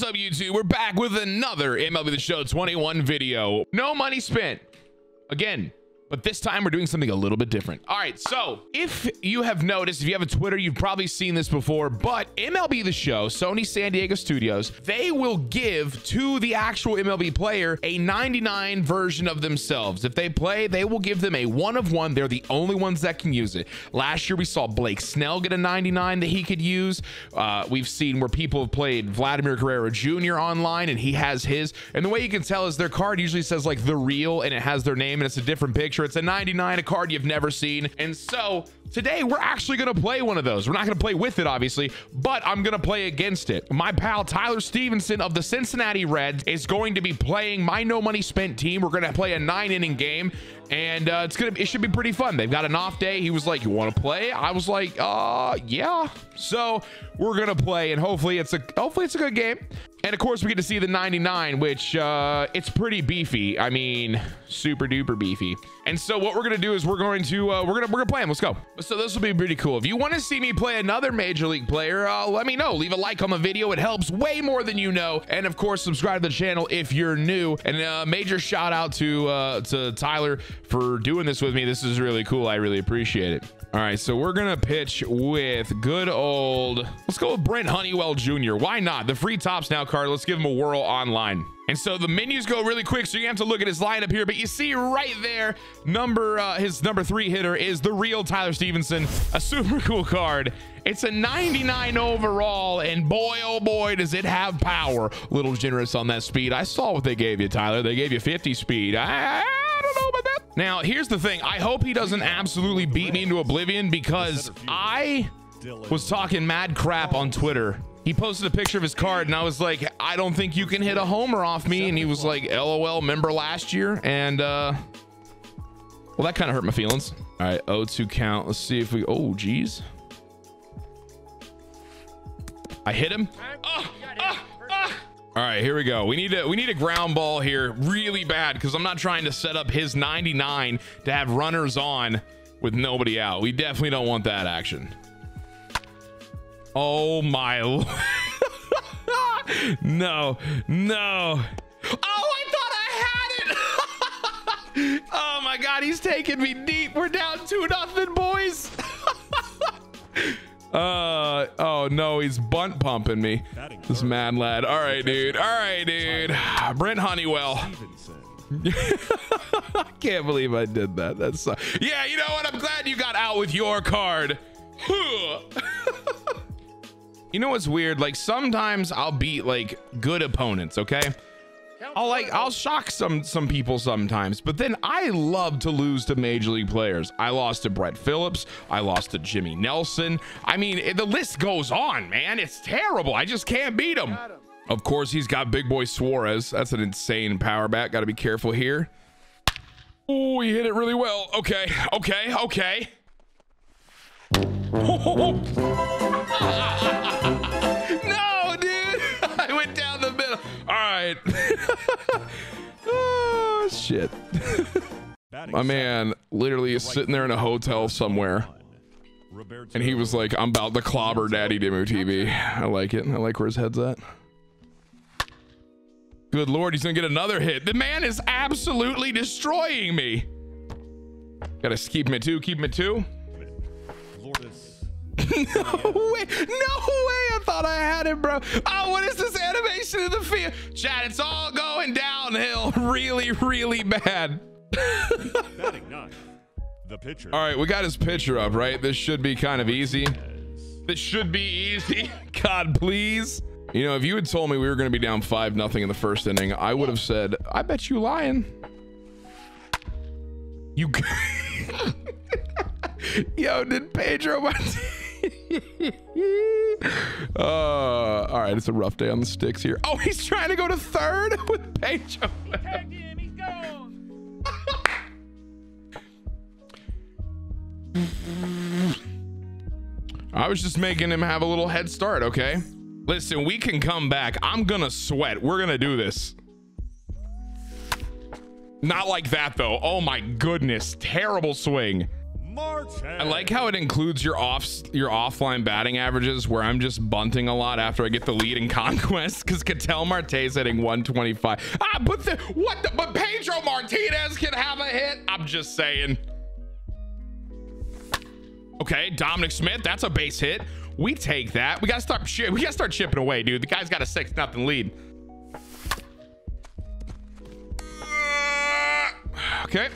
What's up, YouTube? We're back with another MLB The Show 21 video. No money spent. Again, but this time we're doing something a little bit different. All right, so if you have noticed, if you have a Twitter, you've probably seen this before, but MLB The Show, Sony San Diego Studios, they will give to the actual MLB player a 99 version of themselves. If they play, they will give them a one of one. They're the only ones that can use it. Last year, we saw Blake Snell get a 99 that he could use. Uh, we've seen where people have played Vladimir Guerrero Jr. online and he has his. And the way you can tell is their card usually says like the real and it has their name and it's a different picture It's a 99, a card you've never seen. And so today we're actually going to play one of those. We're not going to play with it, obviously, but I'm going to play against it. My pal Tyler Stephenson of the Cincinnati Reds is going to be playing my no money spent team. We're going to play a nine inning game and uh, it's gonna it should be pretty fun. They've got an off day. He was like you want to play? I was like uh yeah. So we're gonna play and hopefully it's a hopefully it's a good game. And of course we get to see the 99 which uh it's pretty beefy. I mean super duper beefy. And so what we're gonna do is we're going to uh we're gonna we're gonna play him let's go so this will be pretty cool if you want to see me play another major league player uh let me know leave a like on the video it helps way more than you know and of course subscribe to the channel if you're new and a uh, major shout out to uh to tyler for doing this with me. This is really cool. I really appreciate it. All right, so we're gonna pitch with good old. Let's go with Brent Honeywell Jr. Why not? The free Topps Now card. Let's give him a whirl online. And so the menus go really quick, so you have to look at his lineup here. But you see right there, number uh, his number three hitter is the real Tyler Stephenson, a super cool card. It's a 99 overall, and boy, oh boy, does it have power. A little generous on that speed. I saw what they gave you, Tyler. They gave you 50 speed. I, I don't know about that. Now, here's the thing. I hope he doesn't absolutely beat me into oblivion because I was talking mad crap on Twitter. He posted a picture of his card and I was like, I don't think you can hit a homer off me. And he was like, LOL, member last year. And, uh, well, that kind of hurt my feelings. All right, 0-2 count. Let's see if we, oh, geez. I hit him. Oh, oh, oh. All right, here we go. We need a we need a ground ball here really bad because I'm not trying to set up his 99 to have runners on with nobody out. We definitely don't want that action. Oh my no, no. Oh, I thought I had it. oh my god, he's taking me deep. We're down two nothing, boys. Uh oh no, he's bunt pumping me. This mad lad. All right, dude. All right, dude. Brent Honeywell. I can't believe I did that. That's yeah. You know what? I'm glad you got out with your card. You know what's weird? Like sometimes I'll beat like good opponents. Okay. I'll like I'll shock some some people sometimes, but then I love to lose to major league players. I lost to Brett Phillips. I lost to Jimmy Nelson. I mean, the list goes on, man. It's terrible. I just can't beat him. Of course, he's got big boy Suarez. That's an insane power bat. Got to be careful here. Oh, he hit it really well. Okay, okay, okay. shit. My man literally is sitting there in a hotel somewhere. And he was like, I'm about to clobber Daddy Dimmu TV. I like it. I like where his head's at. Good lord, he's gonna get another hit. The man is absolutely destroying me. Gotta keep him at two, keep him at two. no way, no way. I thought I had it, bro. Oh, what is this animation of the field? Chad, it's all going downhill really, really bad. The pitcher. All right, we got his pitcher up, right? This should be kind of easy. This should be easy. God, please. You know, if you had told me we were going to be down 5 nothing in the first inning, I would have said, I bet you lying. You. Yo, did Pedro Martinez. uh, all right, it's a rough day on the sticks here. Oh, he's trying to go to third with Pedro. He He's gone. I was just making him have a little head start, okay? Listen, we can come back. I'm gonna sweat. We're gonna do this. Not like that, though. Oh my goodness. Terrible swing. I like how it includes your off your offline batting averages where I'm just bunting a lot after I get the lead in conquest because Ketel Marte's hitting 125. Ah, but the what the, but Pedro Martinez can have a hit. I'm just saying. Okay, Dominic Smith, that's a base hit. We take that. We gotta start we gotta start chipping away, dude. The guy's got a six nothing lead. Okay.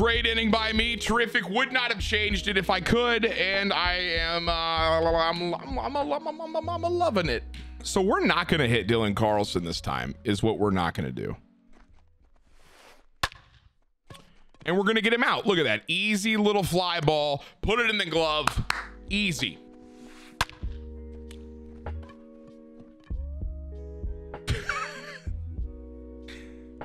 Great inning by me. Terrific. Would not have changed it if I could. And I am, uh, I'm, I'm, I'm, I'm, I'm loving it. So we're not going to hit Dylan Carlson this time is what we're not going to do. And we're going to get him out. Look at that. Easy little fly ball. Put it in the glove. Easy.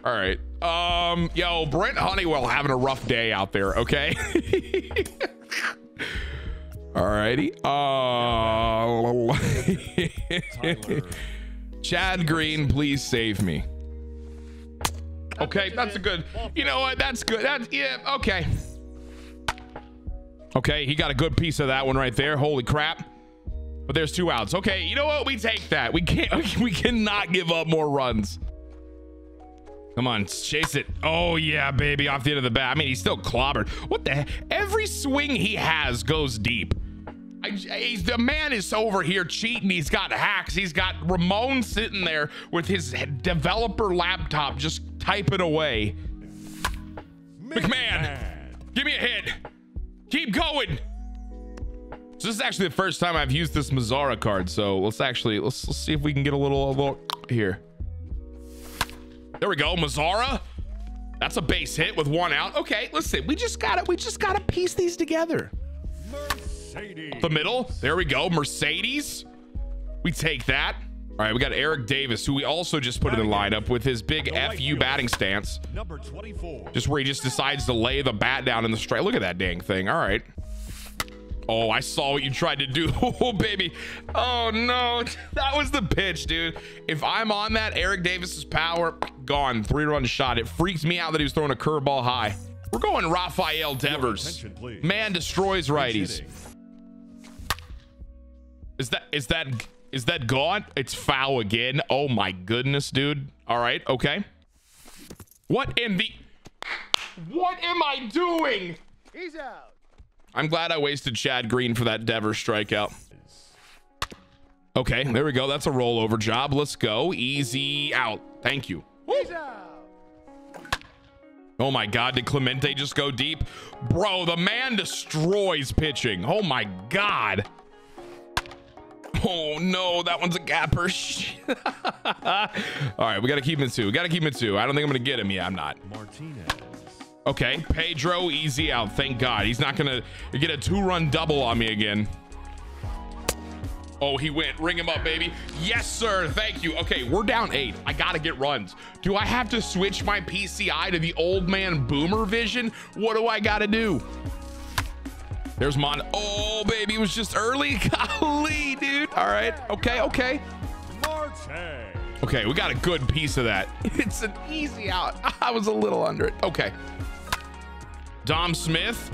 All right. Um, yo, Brent Honeywell having a rough day out there, okay? Alrighty. Uh, Chad Green, please save me. Okay, that's a good. You know what? That's good. That's yeah. Okay. Okay, he got a good piece of that one right there. Holy crap! But there's two outs. Okay, you know what? We take that. We can't. We cannot give up more runs. Come on, chase it. Oh, yeah, baby, off the end of the bat. I mean, he's still clobbered. What the heck? Every swing he has goes deep. I, the man is over here cheating. He's got hacks. He's got Ramon sitting there with his developer laptop just typing away. McMahon, give me a hit. Keep going. So this is actually the first time I've used this Mazara card. So let's actually let's, let's see if we can get a little a little here. There we go, Mazara. That's a base hit with one out. Okay, listen, we just gotta we just gotta piece these together. Mercedes. The middle. There we go. Mercedes. We take that. All right, we got Eric Davis, who we also just put in the lineup with his big FU batting stance. Number 24. Just where he just decides to lay the bat down in the strike. Look at that dang thing. All right. Oh, I saw what you tried to do. Oh, baby. Oh, no. That was the pitch, dude. If I'm on that, Eric Davis's power, gone. Three run shot. It freaks me out that he was throwing a curveball high. We're going Rafael Devers. Man destroys righties. Is that is that is that gone? It's foul again. Oh my goodness, dude. All right, okay. What in the What am I doing? He's out. I'm glad I wasted Chad Green for that Devers strikeout. Okay, there we go. That's a rollover job. Let's go. Easy out. Thank you. Oh my God, did Clemente just go deep? Bro, the man destroys pitching. Oh my God. Oh no, that one's a gapper. All right, we got to keep him two. We got to keep him two. I don't think I'm going to get him. Yeah, I'm not. Martinez. Okay, Pedro, easy out. Thank God. He's not going to get a two-run double on me again. Oh, he went. Ring him up, baby. Yes, sir. Thank you. Okay, we're down eight. I got to get runs. Do I have to switch my PCI to the old man boomer vision? What do I got to do? There's Mon. Oh, baby, it was just early. Golly, dude. All right. Okay, okay. Okay, we got a good piece of that. It's an easy out. I was a little under it. Okay. Dom Smith.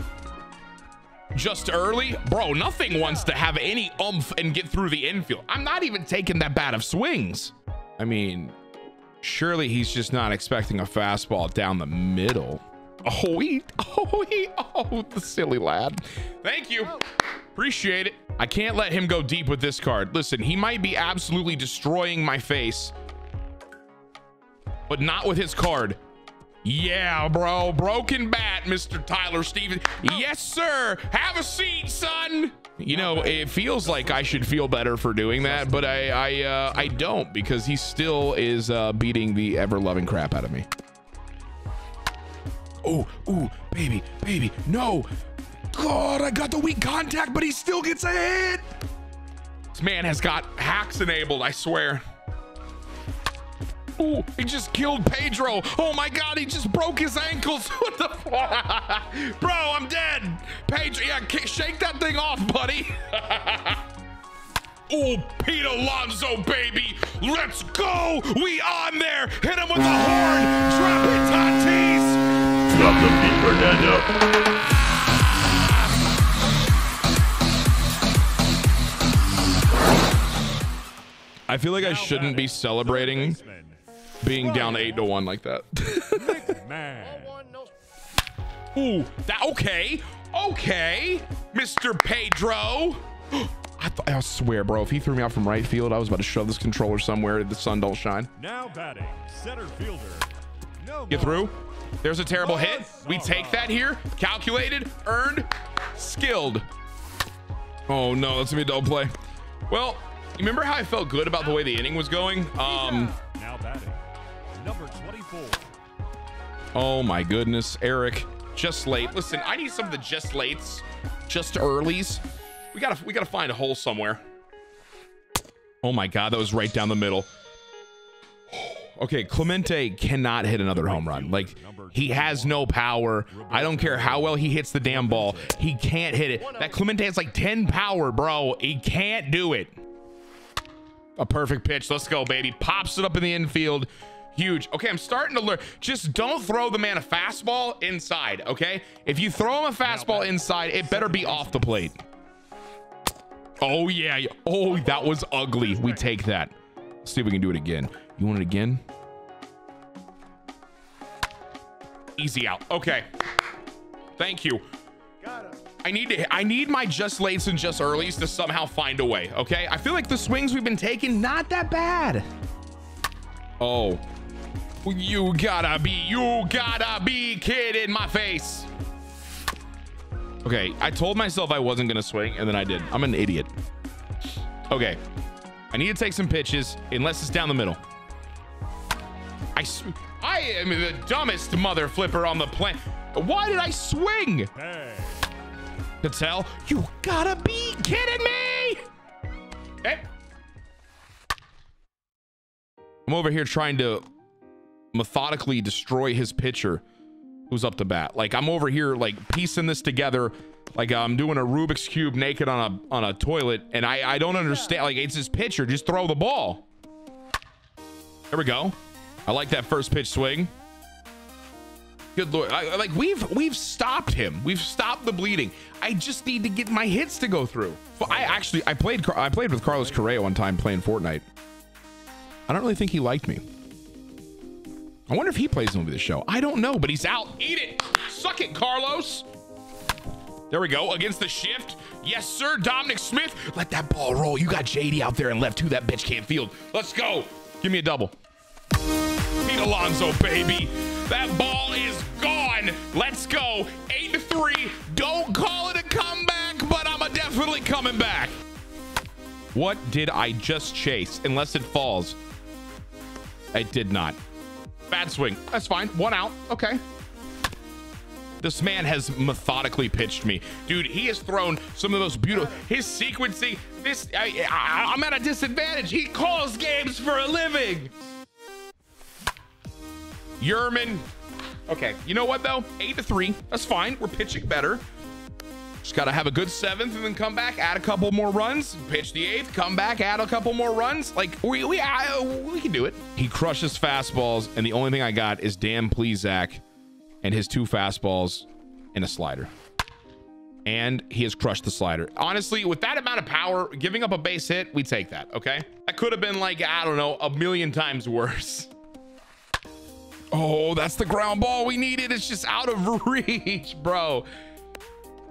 Just early. Bro, nothing wants to have any umph and get through the infield. I'm not even taking that bad of swings. I mean, surely he's just not expecting a fastball down the middle. Oh, he, oh, he, oh, the silly lad. Thank you. Appreciate it. I can't let him go deep with this card. Listen, he might be absolutely destroying my face, but not with his card. Yeah, bro. Broken bat, Mr. Tyler Stevens. Yes, sir. Have a seat, son. You know, it feels like I should feel better for doing that, but I I uh, I don't because he still is uh, beating the ever loving crap out of me. Oh, oh, baby, baby, no. God, I got the weak contact, but he still gets a hit. This man has got hacks enabled, I swear. Oh, he just killed Pedro. Oh my God, he just broke his ankles. What the fuck? Bro, I'm dead. Pedro, yeah, shake that thing off, buddy. oh, Pete Alonso, baby. Let's go. We on there. Hit him with the horn. Drop it, Tatis. Drop the beat, Fernando. I feel like I shouldn't be celebrating being down eight to one like that. Man. Ooh, that okay, okay, Mr. Pedro. I, th- I swear, bro, if he threw me out from right field, I was about to shove this controller somewhere. The sun don't shine. Now batting, center fielder. No Get through. There's a terrible hit. We take that here. Calculated, earned, skilled. Oh no, that's gonna be a double play. Well, you remember how I felt good about the way the inning was going? Um, Now batting, number 24. oh my goodness, Eric, just late. Listen, I need some of the just lates, just earlies. We gotta, we gotta find a hole somewhere. Oh my God, that was right down the middle. Okay, Clemente cannot hit another home run. Like he has no power. I don't care how well he hits the damn ball. He can't hit it. That Clemente has like 10 power, bro. He can't do it. A perfect pitch. Let's go, baby. Pops it up in the infield. Huge. Okay, I'm starting to learn. Just don't throw the man a fastball inside, okay? If you throw him a fastball inside, it better be off the plate. Oh, yeah. Oh, that was ugly. We take that. Let's see if we can do it again. You want it again? Easy out. Okay. Thank you. I need to I need my just lates and just earlies to somehow find a way, okay? I feel like the swings we've been taking not that bad. Oh. You gotta be you gotta be kidding my face. Okay, I told myself I wasn't gonna swing and then I did. I'm an idiot. Okay. I need to take some pitches unless it's down the middle. I I am the dumbest mother flipper on the planet. Why did I swing? Hey. to. You gotta be kidding me! Okay. I'm over here trying to methodically destroy his pitcher who's up to bat. Like I'm over here like piecing this together like I'm doing a Rubik's cube naked on a on a toilet and I I don't understand like it's his pitcher just throw the ball. There we go. I like that first pitch swing. Good lord! I, like we've we've stopped him. We've stopped the bleeding. I just need to get my hits to go through. I actually I played I played with Carlos Correa one time playing Fortnite. I don't really think he liked me. I wonder if he plays over the show. I don't know, but he's out. Eat it, suck it, Carlos. There we go against the shift. Yes, sir. Dominic Smith, let that ball roll. You got JD out there and left too. That bitch can't field. Let's go. Give me a double. Pete Alonso, baby. That ball is gone. Let's go. Eight to three. Don't call it a comeback, but I'm definitely coming back. What did I just chase? Unless it falls. It did not. Bad swing. That's fine. One out. Okay. This man has methodically pitched me. Dude, he has thrown some of those beautiful, his sequencing, this, I, I, I'm at a disadvantage. He calls games for a living. Yerman. Okay, you know what though? Eight to three. That's fine. We're pitching better. Just got to have a good seventh and then come back, add a couple more runs, pitch the eighth, come back, add a couple more runs. Like we we I, we can do it. He crushes fastballs, and the only thing I got is Dan Plesac, and his two fastballs and a slider. And he has crushed the slider. Honestly, with that amount of power, giving up a base hit, we take that. Okay, that could have been like I don't know a million times worse. Oh, that's the ground ball we needed. It's just out of reach, bro.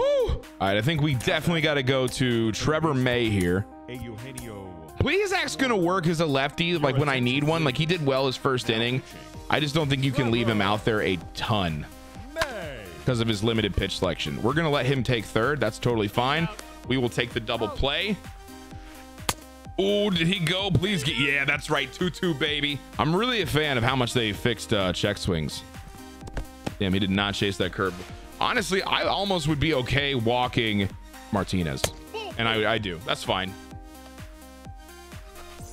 All right, I think we definitely got to go to Trevor May here. A Eugenio. Gonna work as a lefty, like when I need one. Like he did well his first inning. I just don't think you can leave him out there a ton because of his limited pitch selection. We're gonna let him take third. That's totally fine. We will take the double play. Oh, did he go? Please get. Yeah, that's right. 2 2, baby. I'm really a fan of how much they fixed uh, check swings. Damn, he did not chase that curve. Honestly, I almost would be okay walking Martinez. And I, I do. That's fine.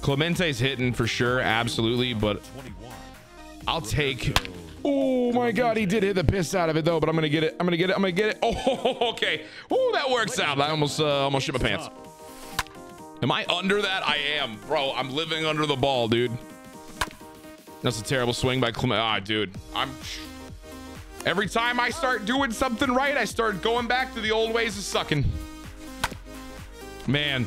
Clemente's hitting for sure. Absolutely. But I'll take. Oh my God, he did hit the piss out of it though. But I'm gonna get it. I'm gonna get it. I'm gonna get it. Oh, okay. Oh, that works out. I almost, uh, almost shit my pants. Am I under that? I am, bro. I'm living under the ball, dude. That's a terrible swing by Clement. Ah, dude. I'm. Every time I start doing something right, I start going back to the old ways of sucking. Man,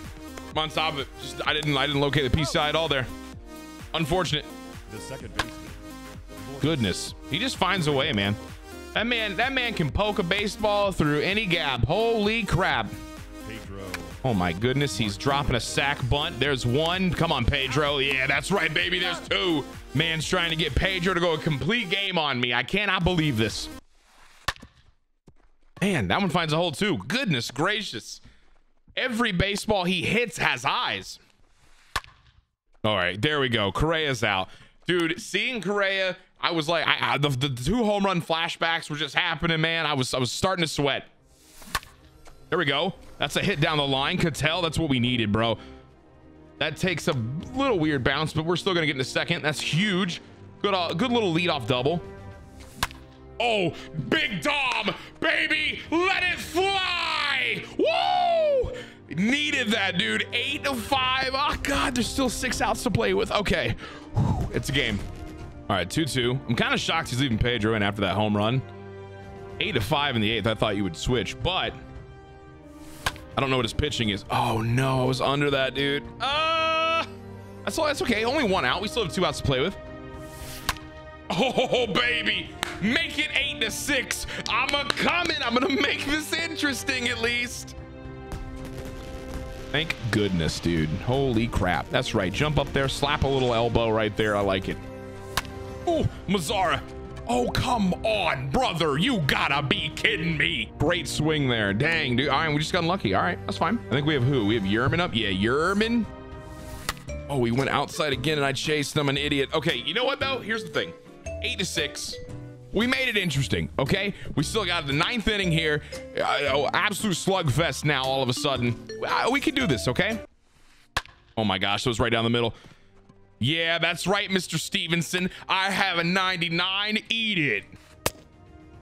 I'm on top of it. Just, I didn't I didn't locate the PCI at all there. Unfortunate. The second baseman. Goodness. He just finds a way, man. That man, that man can poke a baseball through any gap. Holy crap. Pedro. Oh my goodness, he's dropping a sack bunt. There's one. Come on, Pedro. Yeah, that's right, baby. There's two. Man's trying to get Pedro to go a complete game on me. I cannot believe this. Man, that one finds a hole too. Goodness gracious. Every baseball he hits has eyes. All right, there we go. Correa's out. Dude, seeing Correa, I was like, I, I, the, the two home run flashbacks were just happening, man. I was I was starting to sweat. There we go. That's a hit down the line. Ketel, that's what we needed, bro. That takes a little weird bounce, but we're still going to get in a second. That's huge. Good, uh, good little leadoff double. Oh, Big Dom, baby, let it fly. Woo! Needed that, dude. Eight to five. Oh, God, there's still six outs to play with. Okay, Whew, it's a game. All right, 2-2. I'm kind of shocked he's leaving Pedro in after that home run. Eight to five in the eighth. I thought you would switch, but I don't know what his pitching is. Oh no, I was under that, dude. Uh, that's all. That's okay. Only one out. We still have two outs to play with. Oh baby, make it eight to six. I'm a coming. I'm gonna make this interesting at least. Thank goodness, dude. Holy crap. That's right. Jump up there, slap a little elbow right there. I like it. Oh, Mazara. Oh, come on, brother. You gotta be kidding me. Great swing there. Dang, dude. All right, we just got unlucky. All right, that's fine. I think we have who? We have Yerman up? Yeah, Yerman. Oh, we went outside again and I chased him, an idiot. Okay, you know what, though? Here's the thing. Eight to six. We made it interesting, okay? We still got the ninth inning here. Uh, oh, absolute slugfest now all of a sudden. Uh, we can do this, okay? Oh my gosh, that was right down the middle. Yeah, that's right, Mr. Stephenson. I have a 99. Eat it.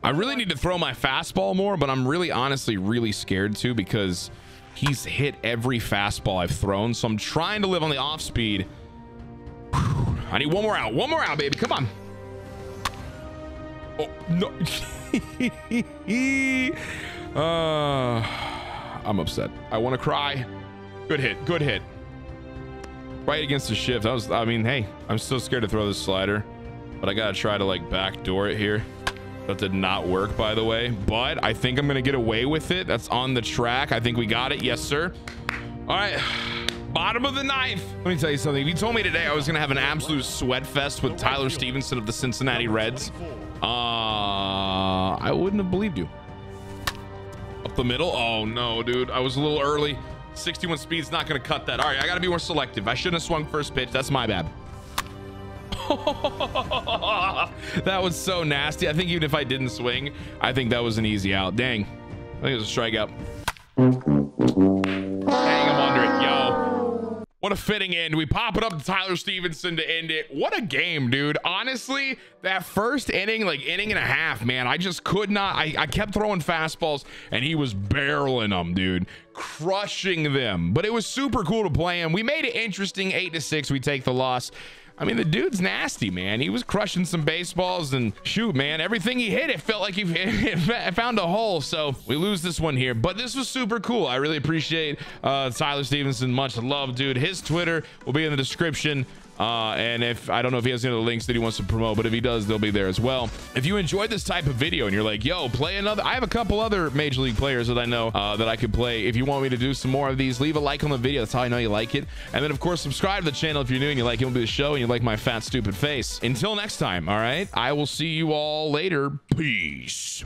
I really need to throw my fastball more, but I'm really honestly really scared too because he's hit every fastball I've thrown. So I'm trying to live on the off speed. I need one more out. One more out, baby. Come on. Oh, no. uh, I'm upset. I want to cry. Good hit. Good hit right against the shift. I was, I mean, hey, I'm still scared to throw this slider, but I gotta try to like backdoor it here. That did not work, by the way, but I think I'm gonna get away with it. That's on the track. I think we got it. Yes, sir. All right. Bottom of the ninth. Let me tell you something. If you told me today I was gonna have an absolute sweat fest with Tyler Stephenson of the Cincinnati Reds, uh, I wouldn't have believed you. Up the middle. Oh no, dude. I was a little early. 61 speed's not going to cut that. All right, I got to be more selective. I shouldn't have swung first pitch. That's my bad. that was so nasty. I think even if I didn't swing, I think that was an easy out. Dang. I think it was a strikeout. Dang, I'm under it, yo. What a fitting end. We pop it up to Tyler Stephenson to end it. What a game, dude. Honestly, that first inning, like inning and a half, man, I just could not. I, I kept throwing fastballs and he was barreling them, dude. Crushing them. But it was super cool to play him. We made it interesting. Eight to six. We take the loss. I mean, the dude's nasty, man. He was crushing some baseballs and shoot, man, everything he hit, it felt like he found a hole. So we lose this one here, but this was super cool. I really appreciate uh, Tyler Stephenson. Much love, dude. His Twitter will be in the description. Uh, and if I don't know if he has any other links that he wants to promote, but if he does, they'll be there as well. If you enjoyed this type of video and you're like, yo, play another, I have a couple other major league players that I know uh, that I could play. If you want me to do some more of these, leave a like on the video. That's how I know you like it. And then, of course, subscribe to the channel if you're new and you like MLB the show and you like my fat, stupid face. Until next time, all right, I will see you all later. Peace.